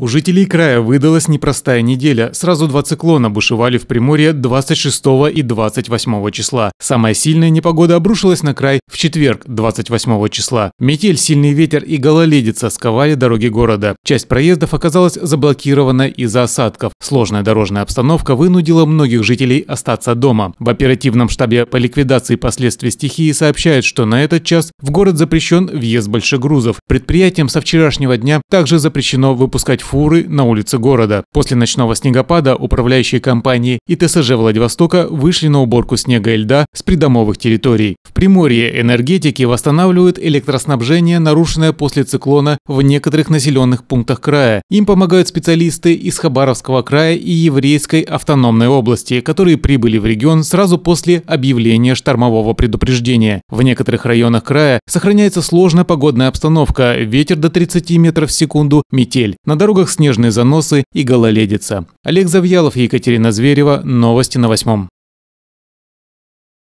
У жителей края выдалась непростая неделя. Сразу два циклона бушевали в Приморье 26 и 28 числа. Самая сильная непогода обрушилась на край в четверг, 28 числа. Метель, сильный ветер и гололедица сковали дороги города. Часть проездов оказалась заблокирована из-за осадков. Сложная дорожная обстановка вынудила многих жителей остаться дома. В оперативном штабе по ликвидации последствий стихии сообщают, что на этот час в город запрещен въезд больших грузов. Предприятиям со вчерашнего дня также запрещено выпускать фуры на улице города. После ночного снегопада управляющие компании и ТСЖ Владивостока вышли на уборку снега и льда с придомовых территорий. В Приморье энергетики восстанавливают электроснабжение, нарушенное после циклона в некоторых населенных пунктах края. Им помогают специалисты из Хабаровского края и Еврейской автономной области, которые прибыли в регион сразу после объявления штормового предупреждения. В некоторых районах края сохраняется сложная погодная обстановка, ветер до 30 метров в секунду, метель. На дорогах дорогах снежные заносы и гололедица. Олег Завьялов, Екатерина Зверева. Новости на восьмом.